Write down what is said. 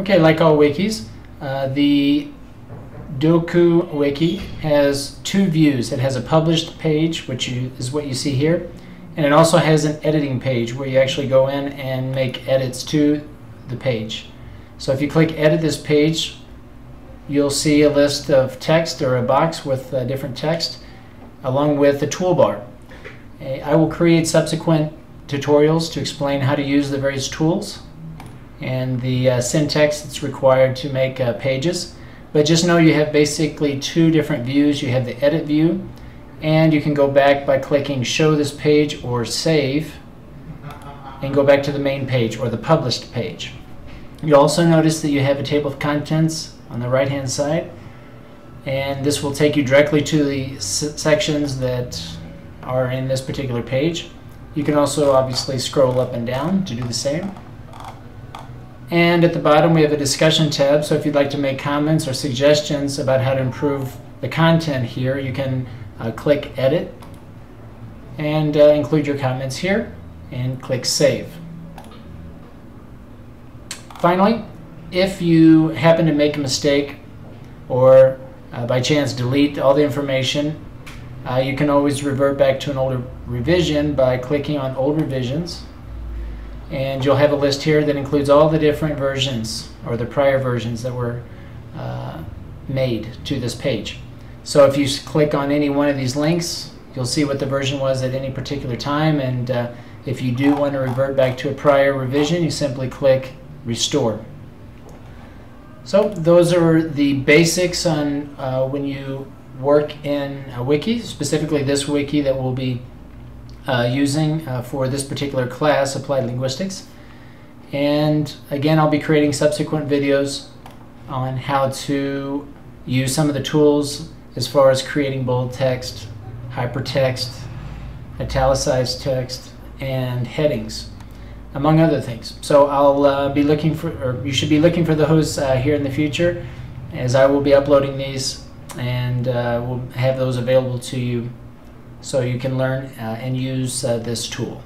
Okay, like all wikis, uh, the DokuWiki has two views. It has a published page, which you, is what you see here, and it also has an editing page where you actually go in and make edits to the page. So if you click edit this page, you'll see a list of text or a box with uh, different text along with the toolbar. I will create subsequent tutorials to explain how to use the various tools and the uh, syntax that's required to make uh, pages. But just know you have basically two different views. You have the edit view and you can go back by clicking show this page or save and go back to the main page or the published page. You also notice that you have a table of contents on the right hand side and this will take you directly to the sections that are in this particular page. You can also obviously scroll up and down to do the same. And at the bottom we have a discussion tab, so if you'd like to make comments or suggestions about how to improve the content here, you can uh, click Edit and uh, include your comments here and click Save. Finally, if you happen to make a mistake or uh, by chance delete all the information, uh, you can always revert back to an older revision by clicking on Old Revisions and you'll have a list here that includes all the different versions or the prior versions that were uh, made to this page. So if you click on any one of these links, you'll see what the version was at any particular time and uh, if you do want to revert back to a prior revision, you simply click Restore. So those are the basics on uh, when you work in a wiki, specifically this wiki that we'll be using uh, for this particular class, Applied Linguistics. And again, I'll be creating subsequent videos on how to use some of the tools as far as creating bold text, hypertext, italicized text, and headings, among other things. So I'll uh, be looking for, or you should be looking for those uh, here in the future, as I will be uploading these and uh, we'll have those available to you so you can learn uh, and use uh, this tool.